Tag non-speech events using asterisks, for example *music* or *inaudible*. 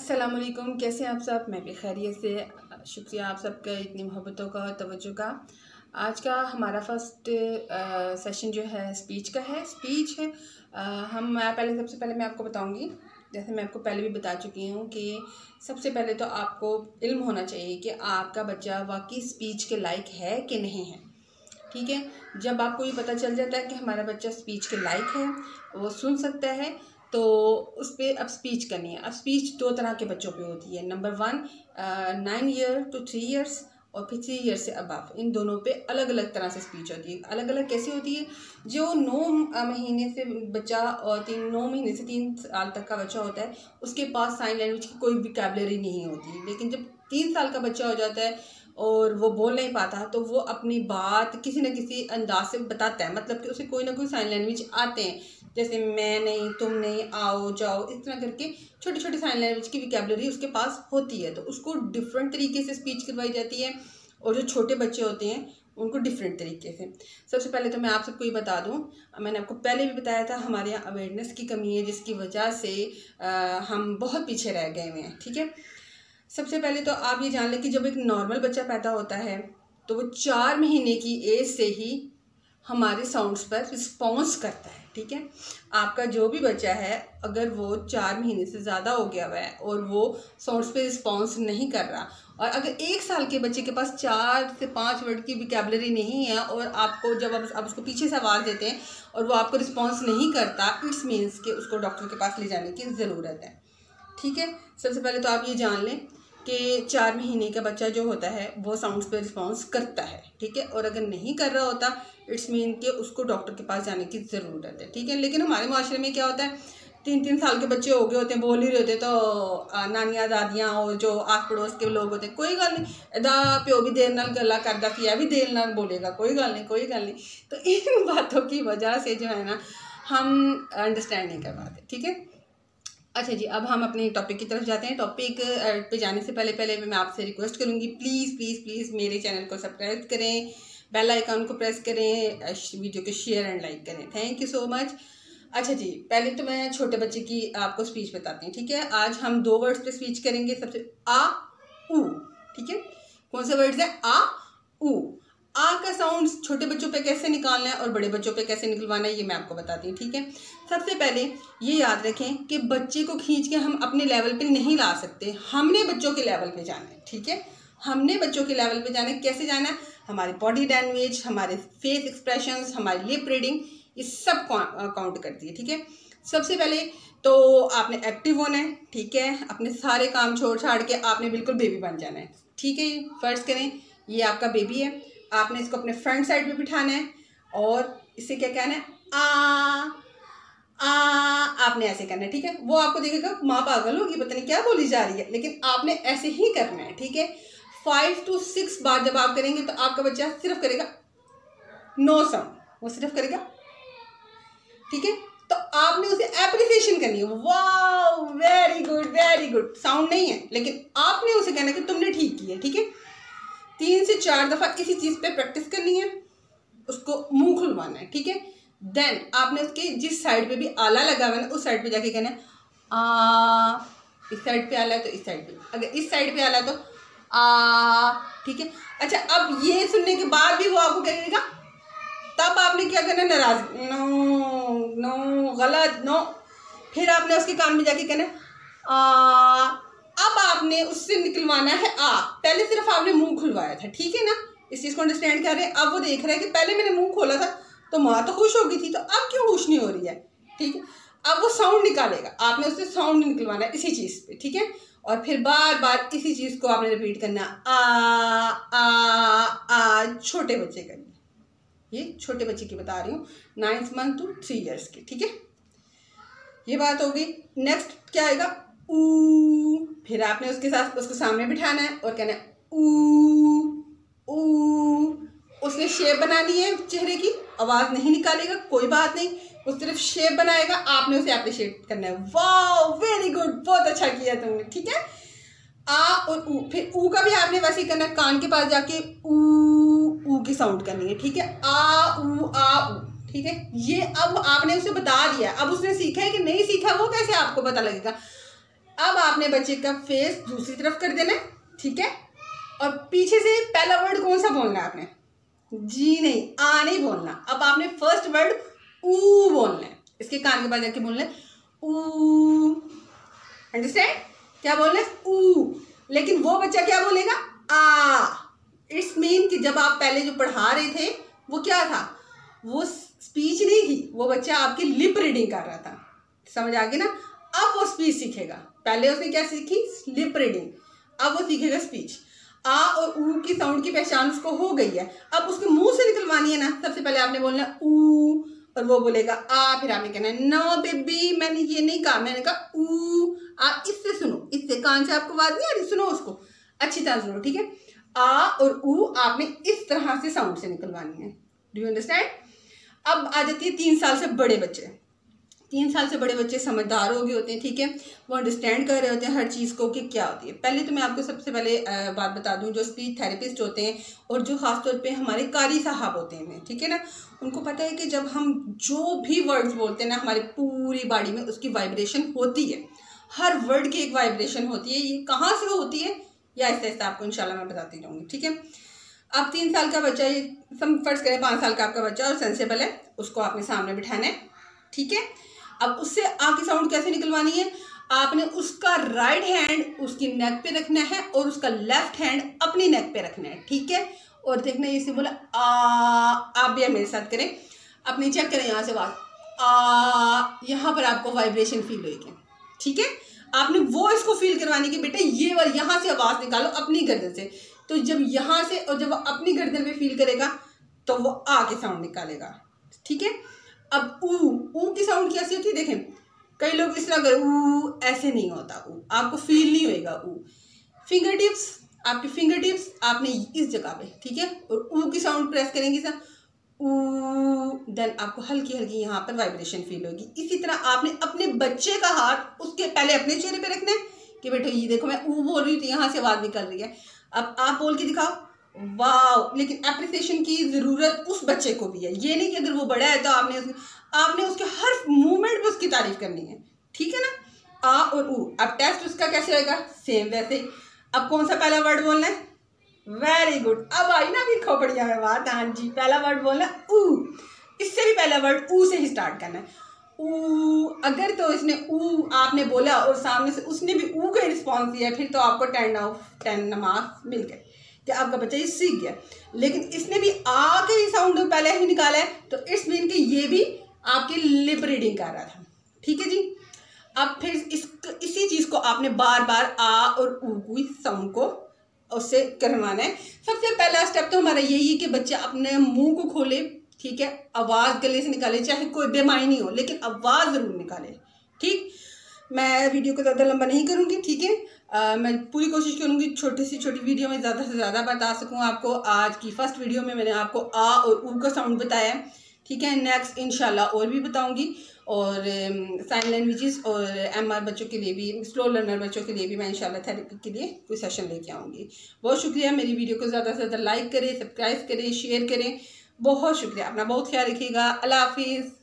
वालेकुम कैसे हैं आप सब? मैं भी खैरियत से शुक्रिया आप सबका इतनी मोहब्बतों का और तवज्जो का। आज का हमारा फ़र्स्ट सेशन जो है स्पीच का है। स्पीच है आ, हम पहले सबसे पहले मैं आपको बताऊँगी जैसे मैं आपको पहले भी बता चुकी हूँ कि सबसे पहले तो आपको इल्म होना चाहिए कि आपका बच्चा वाकई स्पीच के लायक है कि नहीं है। ठीक है? जब आपको ये पता चल जाता है कि हमारा बच्चा स्पीच के लायक है वो सुन सकता है तो उस पर अब स्पीच करनी है। अब स्पीच दो तरह के बच्चों पे होती है। Number one nine year two three years और फिर थ्री ईयर से अबव इन दोनों पे अलग अलग तरह से स्पीच होती है। अलग अलग कैसी होती है? जो नौ महीने से बच्चा और तीन, नौ महीने से तीन साल तक का बच्चा होता है, उसके पास साइन लैंग्वेज की कोई विकेबलरी नहीं होती। लेकिन जब तीन साल का बच्चा हो जाता है और वो बोल नहीं पाता तो वो अपनी बात किसी न किसी अंदाज से बताता है। मतलब कि उसे कोई ना कोई साइन लैंग्वेज आते हैं। जैसे मैं नहीं तुम नहीं आओ जाओ इस तरह करके छोटी छोटी साइन लैंग्वेज की विकेबलरी उसके पास होती है। तो उसको डिफरेंट तरीके से स्पीच करवाई जाती है और जो छोटे बच्चे होते हैं उनको डिफरेंट तरीके से। सबसे पहले तो मैं आप सबको ये बता दूँ मैंने आपको पहले भी बताया था हमारे यहाँ अवेयरनेस की कमी है जिसकी वजह से आ, हम बहुत पीछे रह गए हुए हैं ठीक है? सबसे पहले तो आप ये जान लें कि जब एक नॉर्मल बच्चा पैदा होता है तो वो चार महीने की एज से ही हमारे साउंड्स पर रिस्पॉन्स करता है ठीक है? आपका जो भी बच्चा है अगर वो चार महीने से ज़्यादा हो गया हुआ है और वो साउंड्स पे रिस्पॉन्स नहीं कर रहा और अगर एक साल के बच्चे के पास चार से पाँच वर्ड की विकेबलरी नहीं है और आपको जब आप, आप उसको पीछे से आवाज़ देते हैं और वो आपको रिस्पॉन्स नहीं करता इट्स मीन्स कि उसको डॉक्टर के पास ले जाने की ज़रूरत है ठीक है? सबसे पहले तो आप ये जान लें कि चार महीने का बच्चा जो होता है, वो साउंड्स पे रिस्पॉन्स करता है, ठीक है? और अगर नहीं कर रहा होता इट्स मीन कि उसको डॉक्टर के पास जाने की ज़रूरत है, ठीक है? लेकिन हमारे माशरे में क्या होता है तीन तीन साल के बच्चे हो गए होते हैं, बोल ही रहे होते तो नानियाँ, दादियाँ और जो आस पड़ोस के लोग होते कोई गल नहीं एदा प्यो भी देर नाल गला करता पिया भी देर नाल बोलेगा, कोई गल नहीं, कोई गल नहीं। तो इन *laughs* बातों की वजह से जो है ना, हम अंडरस्टैंड नहीं कर पाते, ठीक है? अच्छा जी, अब हम अपने टॉपिक की तरफ़ जाते हैं। टॉपिक पे जाने से पहले पहले मैं आपसे रिक्वेस्ट करूँगी प्लीज़ प्लीज़ प्लीज़ मेरे चैनल को सब्सक्राइब करें बेल आइकन को प्रेस करें वीडियो को शेयर एंड लाइक करें। थैंक यू सो मच अच्छा जी, पहले तो मैं छोटे बच्चे की आपको स्पीच बताती हूँ, ठीक है? आज हम दो वर्ड्स पे स्पीच करेंगे, सबसे, आ, ऊ, ठीक है? कौन से वर्ड्स है? आ, ऊ। आ का साउंड छोटे बच्चों पे कैसे निकालना है और बड़े बच्चों पे कैसे निकलवाना है, ये मैं आपको बताती हूँ, ठीक है? सबसे पहले ये याद रखें कि बच्चे को खींच के हम अपने लेवल पे नहीं ला सकते। हमने बच्चों के लेवल पे जाना है, ठीक है? हमने बच्चों के लेवल पे जाना है। कैसे जाना है? हमारी बॉडी लैंग्वेज हमारे फेस एक्सप्रेशन हमारी लिप रीडिंग ये सब काउंट करती है, ठीक है? सबसे पहले तो आपने एक्टिव होना है, ठीक है? अपने सारे काम छोड़ छाड़ के आपने बिल्कुल बेबी बन जाना है, ठीक है? फ़र्ज़ करें, ये आपका बेबी है। आपने इसको अपने फ्रंट साइड पे बिठाना है और इसे क्या कहना है? आ आ, आपने ऐसे करना है, ठीक है? वो आपको देखेगा, माँ पागल होगी, पता नहीं क्या बोली जा रही है, लेकिन आपने ऐसे ही करना है, ठीक है? फाइव टू सिक्स बार जब आप करेंगे तो आपका बच्चा सिर्फ़ करेगा नो साउंड वो सिर्फ़ करेगा, ठीक है? तो आपने उसे एप्रिसिएशन करनी है। वाह very good very good sound नहीं है, लेकिन आपने उसे कहना कि तुमने ठीक किया, ठीक है? तीन से चार दफ़ा इसी चीज़ पे प्रैक्टिस करनी है, उसको मुँह खुलवाना है, ठीक है? देन आपने उसके जिस साइड पे भी आला लगा हुआ है ना, उस साइड पे जाके कहना है, आ, इस साइड पे आला है तो इस साइड पे। अगर इस साइड पे आला है तो आ, ठीक है? अच्छा अब ये सुनने के बाद भी वो आपको कहेगा? तब आपने क्या करना नाराज़, नो नो, गलत, नो। फिर आपने उसके कान में जाके कहना आ अब आपने उससे निकलवाना है आ। पहले सिर्फ़ आपने मुँह खुलवाया था, ठीक है ना? इस चीज़ को अंडरस्टैंड कर रहे हैं? अब वो देख रहे हैं कि पहले मैंने मुँह खोला था तो माँ तो खुश हो गई थी तो अब क्यों खुश नहीं हो रही है? ठीक है? अब वो साउंड निकालेगा। आपने उससे साउंड निकलवाना है इसी चीज़ पे, ठीक है? और फिर बार बार इसी चीज़ को आपने रिपीट करना, आ आ आ, छोटे बच्चे का ये छोटे बच्चे की बता रही हूँ ninth month two three years की, ठीक है? ये बात हो गई। नेक्स्ट क्या आएगा? ऊ। फिर आपने उसके साथ उसको सामने बिठाना है और कहना है ऊ ऊ। उसने शेप बनानी है चेहरे की, आवाज़ नहीं निकालेगा, कोई बात नहीं। वो सिर्फ़ शेप बनाएगा, आपने उसे अप्रिशिएट करना है। वाह वेरी गुड बहुत अच्छा किया तुमने, ठीक है? आ और ऊ, फिर ऊ का भी आपने वैसे ही करना है, कान के पास जाके ऊ ऊ की साउंड करनी है, ठीक है? आ, ऊ आ, ऊ, ठीक है? ये अब आपने उसे बता दिया। अब उसने सीखा है कि नहीं सीखा, वो कैसे आपको पता लगेगा? अब आपने बच्चे का फेस दूसरी तरफ़ कर देना है, ठीक है? और पीछे से पहला वर्ड कौन सा बोलना है आपने? जी नहीं, आ नहीं बोलना। अब आपने फ़र्स्ट वर्ड ऊ बोलना है। इसके कान के पास जाके बोलना है, ऊ। अंडरस्टैंड क्या बोलना है? ऊ। लेकिन वो बच्चा क्या बोलेगा? आ। इट्स मीन कि जब आप पहले जो पढ़ा रहे थे, वो क्या था? वो स्पीच नहीं थी, वो बच्चा आपकी लिप रीडिंग कर रहा था। समझ आ गई ना? अब वो स्पीच सीखेगा। पहले उसने क्या सीखी? लिप रीडिंग अब वो सीखेगा स्पीच आ और ऊ की साउंड की पहचान उसको हो गई है। अब उसके मुँह से निकलवानी है ना, सबसे पहले आपने बोलना ऊ और वो बोलेगा आ, फिर आपने कहना नो बेबी, मैंने ये नहीं कहा। मैंने कहा ऊ। आप इससे सुनो। इससे कान से आपको आवाज़ नहीं आ रही? सुनो उसको। अच्छी तरह सुनो, ठीक है? आ और ऊ आपने इस तरह से साउंड से निकलवानी है। डू यू अंडरस्टैंड अब आ जाती है तीन साल से बड़े बच्चे। तीन साल से बड़े बच्चे समझदार हो गए होते हैं, ठीक है? वो अंडरस्टैंड कर रहे होते हैं हर चीज़ को कि क्या होती है। पहले तो मैं आपको सबसे पहले बात बता दूँ, जो स्पीच थेरेपिस्ट होते हैं और जो ख़ासतौर पे हमारे कारी साहब होते हैं, ठीक है ना? उनको पता है कि जब हम जो भी वर्ड्स बोलते हैं ना, हमारी पूरी बॉडी में उसकी वाइब्रेशन होती है। हर वर्ड की एक वाइब्रेशन होती है। ये कहाँ से होती है? या ऐसे ऐसे आपको इंशाल्लाह मैं बताती जाऊँगी ठीक है? आप तीन साल का बच्चा, ये सम फ़र्ज़ करें, पाँच साल का आपका बच्चा और सेंसेबल है, उसको आपने सामने बिठाना है, ठीक है? अब उससे आगे साउंड कैसे निकलवानी है? आपने उसका राइट हैंड उसकी नेक पे रखना है और उसका लेफ़्ट हैंड अपनी नेक पे रखना है, ठीक है? और देखना इसे बोला आ, आप भी मेरे साथ करें। अपनी चेक करें यहाँ से आवाज़ आ, यहाँ पर आपको वाइब्रेशन फील होगी ठीक है? आपने वो इसको फील करवाने की, बेटे, ये वाली, यहाँ से आवाज़ निकालो अपनी गर्दन से। तो जब यहाँ से और जब अपनी गर्दन में फील करेगा तो वो आ के साउंड निकालेगा, ठीक है? अब ऊ ऊ की साउंड कैसी होती है देखें। कई लोग इस तरह ऊ, ऐसे नहीं होता ऊ। आपको फील नहीं होएगा ऊ। फिंगर टिप्स आपकी फिंगर टिप्स आपने इस जगह पे, ठीक है? और ऊ की साउंड प्रेस करेंगे सर देन आपको हल्की हल्की यहाँ पर वाइब्रेशन फील होगी। इसी तरह आपने अपने बच्चे का हाथ उसके पहले अपने चेहरे पे रखना है कि बेटो, ये देखो मैं ऊ बोल रही थी यहाँ से आवाज़ निकल रही है। अब आप बोल के दिखाओ। वाह लेकिन एप्रिसिएशन की ज़रूरत उस बच्चे को भी है। ये नहीं कि अगर वो बड़ा है तो आपने उसके आपने उसके हर मूवमेंट पे उसकी तारीफ़ करनी है। ठीक है ना? आ और ऊ। अब टेस्ट उसका कैसे होएगा? सेम वैसे अब कौन सा पहला वर्ड बोलना है? वेरी गुड अब आई ना अभी खोपड़िया में बात। हाँ जी, पहला वर्ड बोलना है ऊ। इससे भी पहला वर्ड ऊ से ही स्टार्ट करना है। ऊ, अगर तो इसने ऊ आपने बोला और सामने से उसने भी ऊ का रिस्पॉन्स दिया, फिर तो आपको टेन ऑफ़ टेन मार्क्स मिल गए। कि आपका बच्चा ये सीख गया। लेकिन इसने भी आ के ही साउंड पहले ही निकाला है तो इट्स मीन कि ये भी आपकी लिप रीडिंग कर रहा था। ठीक है जी? अब फिर इस, इसी चीज़ को आपने बार बार आ और ऊ की साउंड को उससे करवाना है। सबसे पहला स्टेप तो हमारा यही है कि बच्चा अपने मुँह को खोले, ठीक है? आवाज़ गले से निकाले, चाहे कोई बेमाई नहीं हो, लेकिन आवाज़ ज़रूर निकाले। ठीक? मैं वीडियो को ज़्यादा लंबा नहीं करूँगी, ठीक है? मैं पूरी कोशिश करूँगी छोटी सी छोटी वीडियो में ज़्यादा से ज़्यादा बता सकूँ आपको। आज की फ़र्स्ट वीडियो में मैंने आपको आ और ऊ का साउंड बताया ठीक है? नेक्स्ट इनशाला और भी बताऊँगी। और साइन लैंग्वेजेस और एम आर बच्चों के लिए भी स्लो लर्नर बच्चों के लिए भी मैं इंशाल्लाह थेरेपी के लिए कोई सेशन लेके आऊँगी। बहुत शुक्रिया, मेरी वीडियो को ज़्यादा से ज़्यादा लाइक करें सब्सक्राइब करें शेयर करें। बहुत शुक्रिया, अपना बहुत ख्याल रखिएगा। अल्लाह हाफिज़।